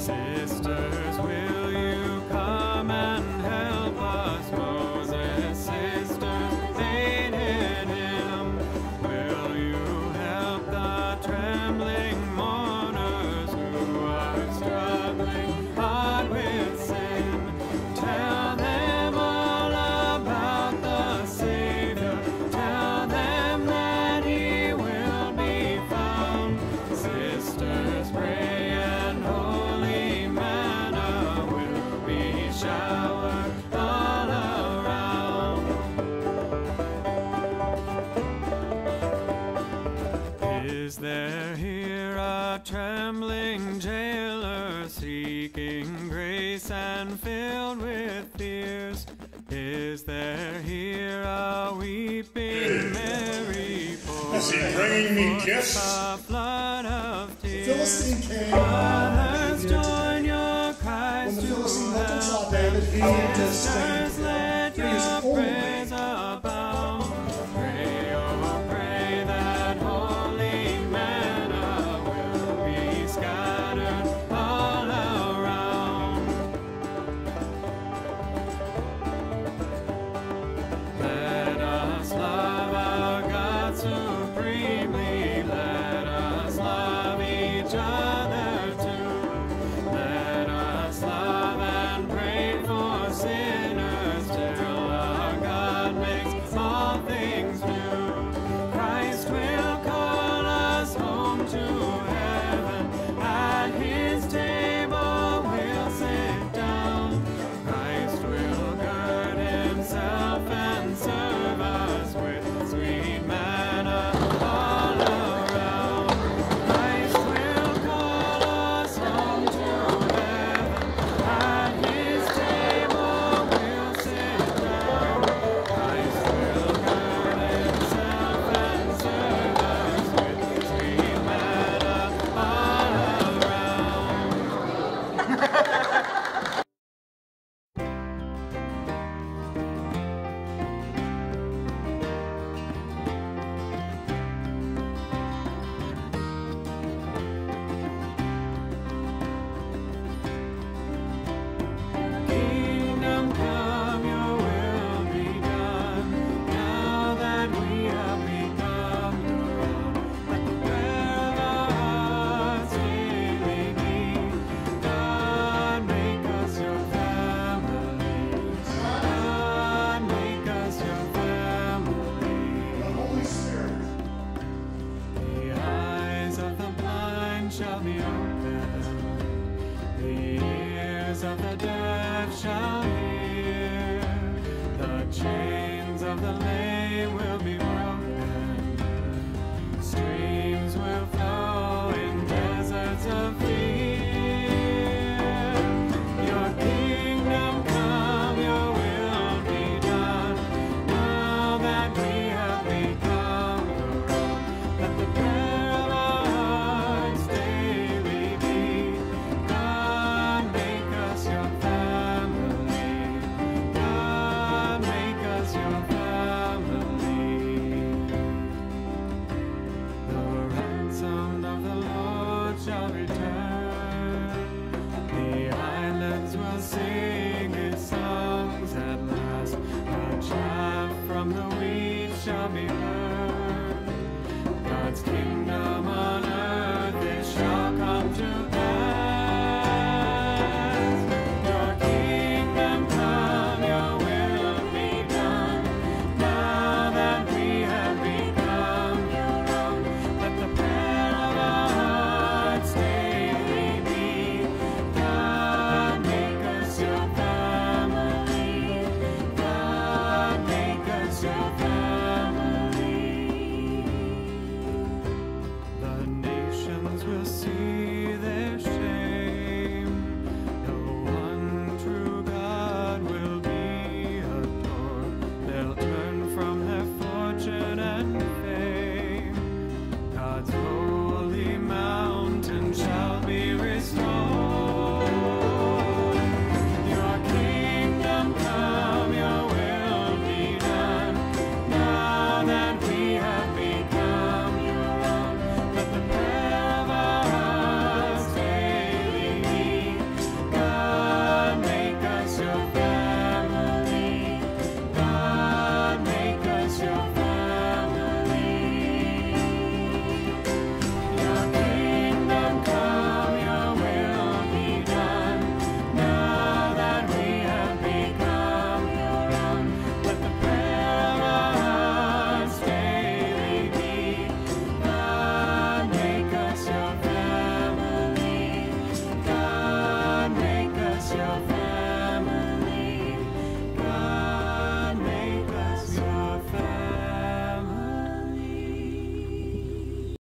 sister. Is there here a trembling jailer seeking grace and filled with fears? Is there here a weeping Mary? Is he bringing me gifts? A flood of tears. The Philistine came. Brothers, join your cries to help them. He is the land. shall be burned. God's kingdom.